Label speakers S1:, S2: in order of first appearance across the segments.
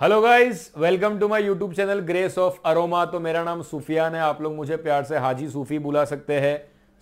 S1: Hello guys welcome to my YouTube channel grace of aroma तो मेरा नाम सुफियान है। आप लोग मुझे प्यार से हाजी सूफी बुला सकते हैं।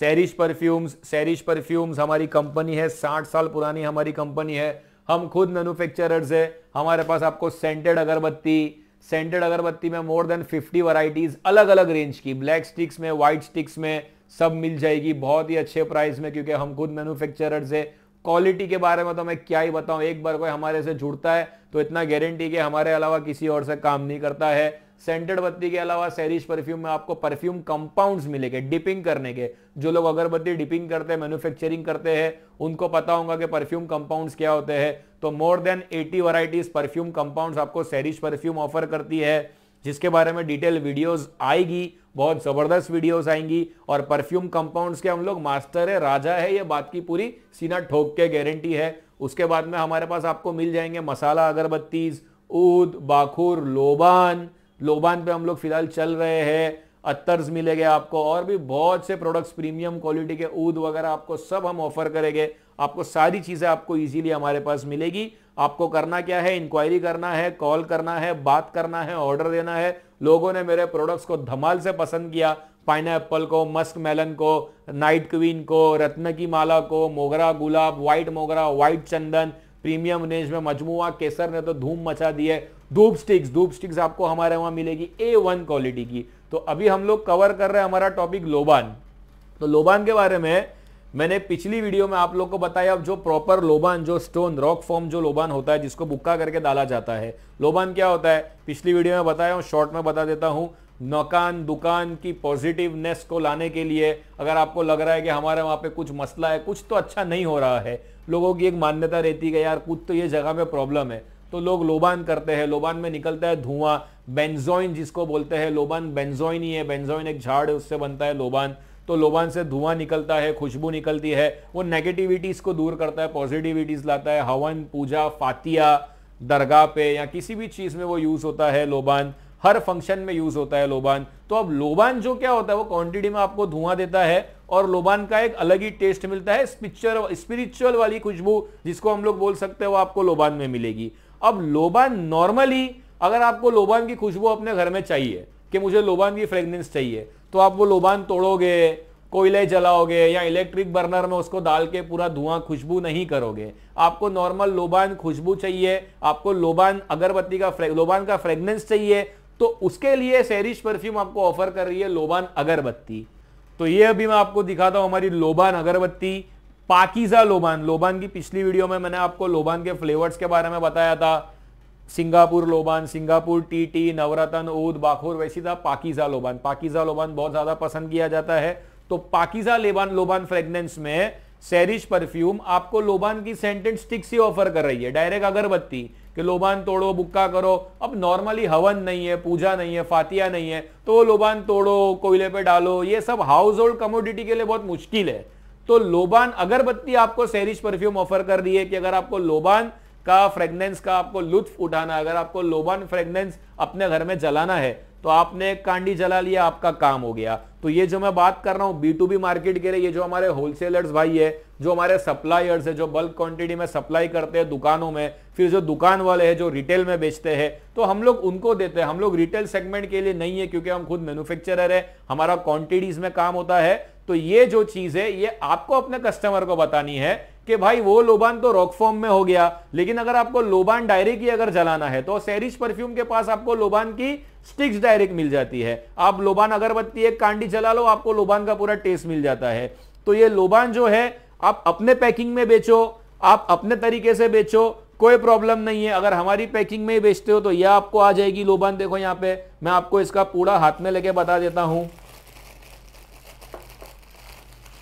S1: सैरिश परफ्यूम्स सैरिश परफ्यूम्स हमारी कंपनी है। साठ साल पुरानी हमारी कंपनी है। हम खुद मैनुफेक्चरर्स है। हमारे पास आपको सेंटेड अगरबत्ती सेंटेड अगरबत्ती में मोर देन 50 वराइटीज अलग अलग रेंज की ब्लैक स्टिक्स में व्हाइट स्टिक्स में सब मिल जाएगी। बहुत ही अच्छे प्राइस में, क्योंकि हम खुद मैन्युफैक्चरर्स है। क्वालिटी के बारे में तो मैं क्या ही बताऊँ। एक बार कोई हमारे से जुड़ता है तो इतना गारंटी कि हमारे अलावा किसी और से काम नहीं करता है। सेंटेड बत्ती के अलावा सैरिश परफ्यूम में आपको परफ्यूम कंपाउंड्स मिलेंगे डिपिंग करने के। जो लोग अगरबत्ती डिपिंग करते हैं मैन्युफैक्चरिंग करते हैं, उनको पता होगा कि परफ्यूम कंपाउंड्स क्या होते हैं। तो more than 80 varieties perfume compounds आपको सैरिश परफ्यूम ऑफ़र करती है, जिसके बारे में डिटेल वीडियोस आएगी। बहुत ज़बरदस्त वीडियोस आएँगी और परफ्यूम कंपाउंड्स के हम लोग मास्टर है, राजा है, ये बात की पूरी सीना ठोक के गारंटी है। उसके बाद में हमारे पास आपको मिल जाएँगे मसाला अगरबत्तीज ऊद, बाखुर, लोबान। लोबान पे हम लोग फ़िलहाल चल रहे हैं। अत्तर्स मिलेंगे आपको और भी बहुत से प्रोडक्ट्स प्रीमियम क्वालिटी के ऊद वगैरह आपको सब हम ऑफ़र करेंगे। आपको सारी चीज़ें आपको इजीली हमारे पास मिलेगी। आपको करना क्या है? इंक्वायरी करना है कॉल करना है, बात करना है ऑर्डर देना है। लोगों ने मेरे प्रोडक्ट्स को धमाल से पसंद किया। पाइन को मस्क मेलन को नाइट क्वीन को रत्न की माला को मोगरा गुलाब व्हाइट मोगरा व्हाइट चंदन प्रीमियम रेंज में मजमुआ, केसर ने तो धूम मचा दी है। धूप स्टिक्स धूप स्टिक्स आपको हमारे वहाँ मिलेगी ए वन क्वालिटी की। तो अभी हम लोग कवर कर रहे हैं हमारा टॉपिक लोबान। तो लोबान के बारे में मैंने पिछली वीडियो में आप लोग को बताया, अब जो प्रॉपर लोबान, जो स्टोन रॉक फॉर्म जो लोबान होता है, जिसको बुक्का करके डाला जाता है। लोबान क्या होता है? पिछली वीडियो में बताया हूँ शॉर्ट में बता देता हूँ। नौकान, दुकान की पॉजिटिवनेस को लाने के लिए अगर आपको लग रहा है कि हमारे वहाँ पे कुछ मसला है, कुछ तो अच्छा नहीं हो रहा है। लोगों की एक मान्यता रहती है यार, कुछ तो ये जगह में प्रॉब्लम है। तो लोग लोबान करते हैं, लोबान में निकलता है धुआँ बेंजोइन जिसको बोलते हैं, लोबान बेंजोइन ही है बेंजोइन एक झाड़ है, उससे बनता है लोबान। तो लोबान से धुआँ निकलता है, खुशबू निकलती है, वो नेगेटिविटीज को दूर करता है पॉजिटिविटीज लाता है, हवन, पूजा, फातिया, दरगाह पे या किसी भी चीज़ में वो यूज़ होता है लोबान, हर फ़ंक्शन में यूज़ होता है लोबान। तो अब लोबान जो क्या होता है, वो क्वांटिटी में आपको धुआँ देता है और लोबान का एक अलग ही टेस्ट मिलता है स्पिरिचुअल स्पिरिचुअल वाली खुशबू जिसको हम लोग बोल सकते हैं वो आपको लोबान में मिलेगी। अब लोबान नॉर्मली अगर आपको लोबान की खुशबू अपने घर में चाहिए, कि मुझे लोबान की फ्रेगनेंस चाहिए तो आप वो लोबान तोड़ोगे, कोयले जलाओगे या इलेक्ट्रिक बर्नर में उसको डाल के पूरा धुआँ खुशबू नहीं करोगे। आपको नॉर्मल लोबान खुशबू चाहिए, आपको लोबान अगरबत्ती का लोबान का फ्रेगनेंस चाहिए तो उसके लिए सैरिश परफ्यूम आपको ऑफ़र कर रही है लोबान अगरबत्ती। तो ये अभी मैं आपको दिखाता हूँ हमारी लोबान अगरबत्ती, पाकिजा लोबान। लोबान की पिछली वीडियो में मैंने आपको लोबान के फ्लेवर्स के बारे में बताया था। सिंगापुर लोबान, सिंगापुर टी टी नवरत्न ऊद बाखोर वैसी था पाकिजा लोबान। पाकिजा लोबान बहुत ज़्यादा पसंद किया जाता है। तो पाकिजा लेबान, लोबान फ्रेगनेंस में सैरिश परफ्यूम आपको लोबान की सेंटेड स्टिक्स ही ऑफ़र कर रही है। डायरेक्ट अगरबत्ती कि लोबान तोड़ो, बुक्का करो। अब नॉर्मली हवन नहीं है, पूजा नहीं है, फातिया नहीं है तो लोबान तोड़ो, कोयले पे डालो। ये सब हाउस होल्ड कमोडिटी के लिए बहुत मुश्किल है। तो लोबान अगरबत्ती आपको सैरिश परफ्यूम ऑफ़र कर रही है कि अगर आपको लोबान का फ्रेगनेंस का आपको लुत्फ उठाना अगर आपको लोबान फ्रेगनेंस अपने घर में जलाना है तो आपने कांडी जला लिया, आपका काम हो गया। तो ये जो मैं बात कर रहा हूँ बी टू बी मार्केट के लिए, ये जो हमारे होलसेलर्स भाई है, जो हमारे सप्लायर्स है, जो बल्क क्वांटिटी में सप्लाई करते हैं दुकानों में, फिर जो दुकान वाले हैं जो रिटेल में बेचते हैं तो हम लोग उनको देते हैं। हम लोग रिटेल सेगमेंट के लिए नहीं है, क्योंकि हम खुद मैन्युफैक्चरर है, हमारा क्वांटिटीज में काम होता है। तो ये जो चीज़ है, ये आपको अपने कस्टमर को बतानी है कि भाई वो लोबान तो रॉक फॉर्म में हो गया। लेकिन अगर आपको लोबान डायरेक्ट ही अगर जलाना है तो सैरिश परफ्यूम के पास आपको लोबान की स्टिक्स डायरेक्ट मिल जाती है। आप लोबान अगरबत्ती एक कांडी जला लो, आपको लोबान का पूरा टेस्ट मिल जाता है। तो ये लोबान जो है, आप अपने पैकिंग में बेचो, आप अपने तरीके से बेचो, कोई प्रॉब्लम नहीं है। अगर हमारी पैकिंग में ही बेचते हो तो यह आपको आ जाएगी लोबान। देखो यहाँ पे, मैं आपको इसका पूरा हाथ में लेके बता देता हूँ।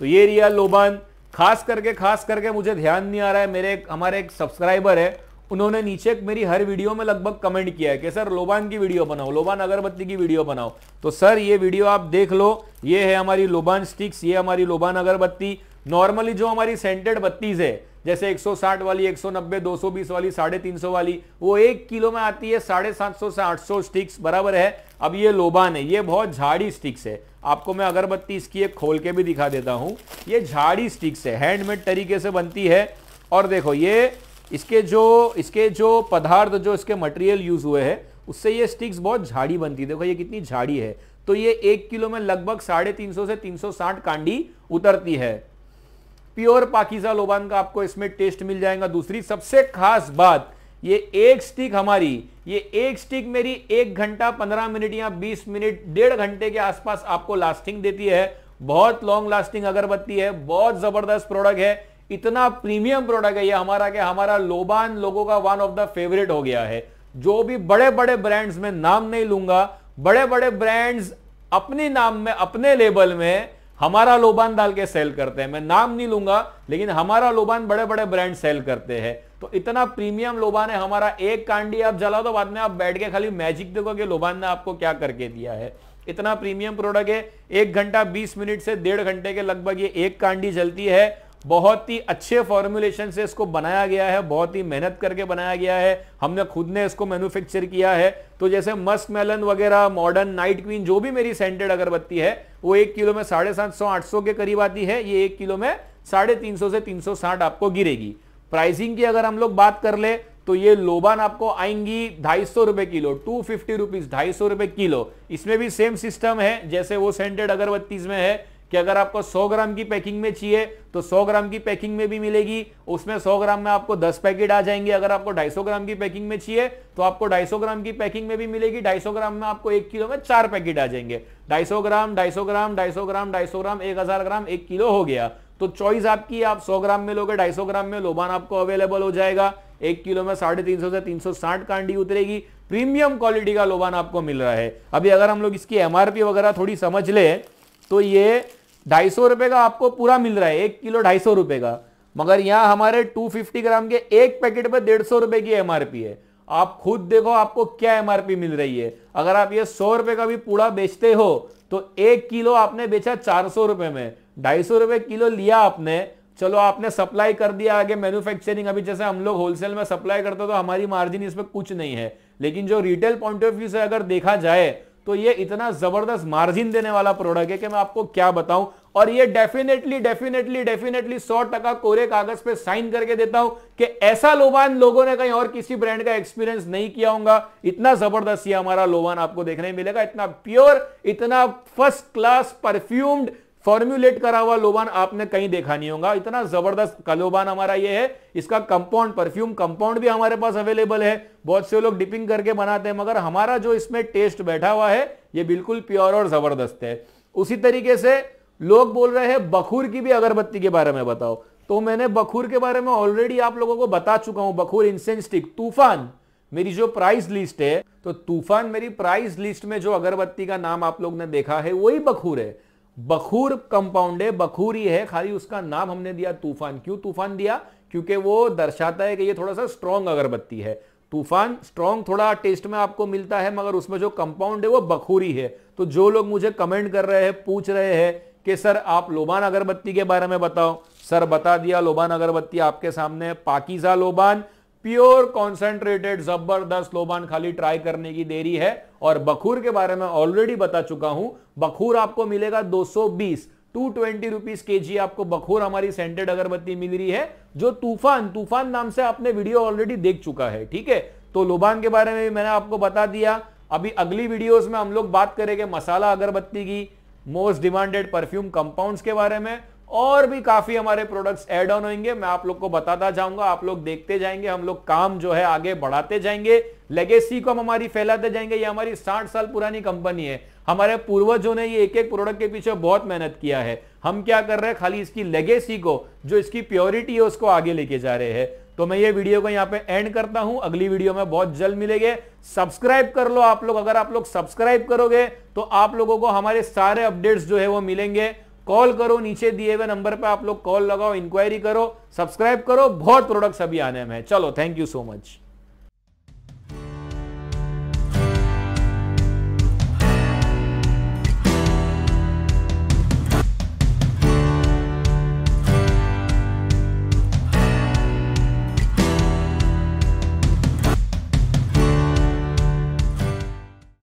S1: तो ये रियल लोबान। खास करके खास करके मुझे ध्यान नहीं आ रहा है, मेरे हमारे एक सब्सक्राइबर है, उन्होंने नीचे मेरी हर वीडियो में लगभग कमेंट किया है कि, सर, लोबान की वीडियो बनाओ, लोबान अगरबत्ती की वीडियो बनाओ। तो सर, ये वीडियो आप देख लो, ये है हमारी लोबान स्टिक्स ये हमारी लोबान अगरबत्ती। नॉर्मली जो हमारी सेंटेड बत्तीज है, जैसे 160 वाली 190 220 वाली, साढ़े तीन वाली, वो एक किलो में आती है, साढ़े सात सौ से आठ सौ स्टिक्स बराबर है। अब ये लोबान है ये बहुत झाड़ी स्टिक्स है। आपको मैं अगरबत्ती इसकी एक खोल के भी दिखा देता हूँ। ये झाड़ी स्टिक्स है हैंडमेड तरीके से बनती है। और देखो, ये इसके जो इसके जो पदार्थ, जो इसके मटेरियल यूज़ हुए हैं, उससे ये स्टिक्स बहुत झाड़ी बनती है। देखो, ये कितनी झाड़ी है। तो ये एक किलो में लगभग साढ़े तीन सौ से तीन सौ साठ कांडी उतरती है। प्योर पाकिजा लोबान का आपको इसमें टेस्ट मिल जाएगा। दूसरी सबसे खास बात ये एक स्टिक हमारी, ये एक स्टिक मेरी एक घंटा, पंद्रह मिनट या बीस मिनट, डेढ़ घंटे के आसपास आपको लास्टिंग देती है। बहुत लॉन्ग लास्टिंग अगरबत्ती है, बहुत ज़बरदस्त प्रोडक्ट है। इतना प्रीमियम प्रोडक्ट है ये हमारा क्या हमारा लोबान लोगों का वन ऑफ़ द फेवरेट हो गया है। जो भी बड़े बड़े ब्रांड्स में नाम नहीं लूँगा बड़े बड़े ब्रांड्स अपने नाम में, अपने लेबल में हमारा लोबान डाल के सेल करते हैं। मैं नाम नहीं लूँगा, लेकिन हमारा लोबान बड़े बड़े ब्रांड सेल करते हैं। तो इतना प्रीमियम लोबान है हमारा। एक कांडी आप जला दो बाद में आप बैठ के खाली मैजिक देखो कि लोबान ने आपको क्या करके दिया है। इतना प्रीमियम प्रोडक्ट है। एक घंटा बीस मिनट से डेढ़ घंटे के लगभग ये एक कांडी जलती है। बहुत ही अच्छे फॉर्मुलेशन से इसको बनाया गया है, बहुत ही मेहनत करके बनाया गया है। हमने खुद ने इसको मैन्युफैक्चर किया है। तो जैसे मस्क मेलन वगैरह मॉडर्न नाइट क्वीन जो भी मेरी सेंटेड अगरबत्ती है, वो एक किलो में साढ़े सात सौ, आठ सौ के करीब आती है। ये एक किलो में साढ़े तीन सौ से तीन सौ साठ आपको गिरेगी। प्राइसिंग की अगर हम लोग बात कर ले तो ये लोबान आपको आएँगी ढाई सौ रुपए किलो, टू फिफ्टी रुपीज़ ढाई सौ रुपए किलो। इसमें भी सेम सिस्टम है, जैसे वो सेंटेड अगरबत्तीज में है। कि अगर आपको 100 ग्राम की पैकिंग में चाहिए तो 100 ग्राम की पैकिंग में भी मिलेगी। उसमें 100 ग्राम में आपको 10 पैकेट आ जाएँगे। अगर आपको 250 ग्राम की पैकिंग में चाहिए तो आपको 250 ग्राम की पैकिंग में भी मिलेगी। 250 ग्राम में आपको एक किलो में चार पैकेट आ जाएँगे। 250 ग्राम 250 ग्राम 250 ग्राम 250 ग्राम, एक हज़ार ग्राम, एक किलो हो गया। तो चॉइस आपकी, आप सौ ग्राम में लोगे, ढाई ग्राम में लोबान आपको अवेलेबल हो जाएगा। एक किलो में साढ़े तीन सौ से तीन सौ साठ कांडी उतरेगी। प्रीमियम क्वालिटी का लोबान आपको मिल रहा है। अभी अगर हम लोग इसकी एमआरपी वगैरह थोड़ी समझ ले तो ये ढाई सौ रुपए का आपको पूरा मिल रहा है, एक किलो ढाई सौ रुपए का। मगर यहाँ हमारे 250 ग्राम के एक पैकेट पे डेढ़ सौ रुपए की एमआरपी है। आप खुद देखो आपको क्या एमआरपी मिल रही है। अगर आप ये सौ रुपए का भी पूरा बेचते हो तो एक किलो आपने बेचा चार सौ रुपए में। ढाई सौ रुपए किलो लिया आपने, चलो आपने सप्लाई कर दिया आगे मैन्युफैक्चरिंग अभी जैसे हम लोग होलसेल में सप्लाई करते तो हमारी मार्जिन इसमें कुछ नहीं है। लेकिन जो रिटेल पॉइंट ऑफ़ व्यू से अगर देखा जाए तो ये इतना ज़बरदस्त मार्जिन देने वाला प्रोडक्ट है कि मैं आपको क्या बताऊँ। और ये डेफिनेटली डेफिनेटली डेफिनेटली सौ टका कोरे कागज़ पे साइन करके देता हूँ कि ऐसा लोबान लोगों ने कहीं और किसी ब्रांड का एक्सपीरियंस नहीं किया होगा। इतना ज़बरदस्त ये हमारा लोबान आपको देखने मिलेगा। इतना प्योर इतना फ़र्स्ट क्लास परफ्यूम्ड फॉर्म्युलेट करा हुआ लोबान आपने कहीं देखा नहीं होगा। इतना ज़बरदस्त कलोबान हमारा ये है। इसका कंपाउंड परफ्यूम कंपाउंड भी हमारे पास अवेलेबल है। बहुत से लोग डिपिंग करके बनाते हैं, मगर हमारा जो इसमें टेस्ट बैठा हुआ है, ये बिल्कुल प्योर और ज़बरदस्त है। उसी तरीके से लोग बोल रहे हैं, बखूर की भी अगरबत्ती के बारे में बताओ। तो मैंने बखूर के बारे में ऑलरेडी आप लोगों को बता चुका हूँ। बखूर इंसेंस स्टिक तूफ़ान। मेरी जो प्राइस लिस्ट है तो तूफ़ान मेरी प्राइस लिस्ट में जो अगरबत्ती का नाम आप लोग ने देखा है, वही बखूर है। बखूर कंपाउंड है, बखूर ही है, खाली उसका नाम हमने दिया तूफ़ान। क्यों तूफ़ान दिया? क्योंकि वो दर्शाता है कि ये थोड़ा सा स्ट्रॉन्ग अगरबत्ती है। तूफ़ान स्ट्रॉन्ग थोड़ा टेस्ट में आपको मिलता है, मगर उसमें जो कंपाउंड है, वो बखूरी है तो जो लोग मुझे कमेंट कर रहे हैं, पूछ रहे हैं कि, सर, आप लोबान अगरबत्ती के बारे में बताओ। सर, बता दिया, लोबान अगरबत्ती आपके सामने पाकिजा लोबान प्योर कॉन्सेंट्रेटेड ज़बरदस्त लोबान खाली ट्राई करने की देरी है। और बखूर के बारे में ऑलरेडी बता चुका हूँ। बखूर आपको मिलेगा 220 टू ट्वेंटी रुपीज़ के जी आपको बखूर हमारी सेंटेड अगरबत्ती मिल रही है, जो तूफ़ान तूफ़ान नाम से आपने वीडियो ऑलरेडी देख चुका है, ठीक है? तो लोबान के बारे में भी मैंने आपको बता दिया। अभी अगली वीडियोस में हम लोग बात करेंगे मसाला अगरबत्ती की मोस्ट डिमांडेड परफ्यूम कंपाउंड्स के बारे में। और भी काफ़ी हमारे प्रोडक्ट्स एड ऑन होंगे। मैं आप लोग को बताता जाऊँगा, आप लोग देखते जाएँगे, हम लोग काम जो है आगे बढ़ाते जाएँगे। लेगेसी को हम हमारी फैलाते जाएँगे। ये हमारी साठ साल पुरानी कंपनी है। हमारे पूर्वजों ने ये एक एक प्रोडक्ट के पीछे बहुत मेहनत किया है। हम क्या कर रहे हैं? खाली इसकी लेगेसी को, जो इसकी प्योरिटी है, उसको आगे लेके जा रहे हैं। तो मैं ये वीडियो को यहाँ पे एंड करता हूँ। अगली वीडियो में बहुत जल्द मिलेंगे। सब्सक्राइब कर लो आप लोग। अगर आप लोग सब्सक्राइब करोगे तो आप लोगों को हमारे सारे अपडेट्स जो है वो मिलेंगे। कॉल करो, नीचे दिए हुए नंबर पर आप लोग कॉल लगाओ इंक्वायरी करो सब्सक्राइब करो, बहुत प्रोडक्ट्स अभी आने में चलो थैंक यू सो मच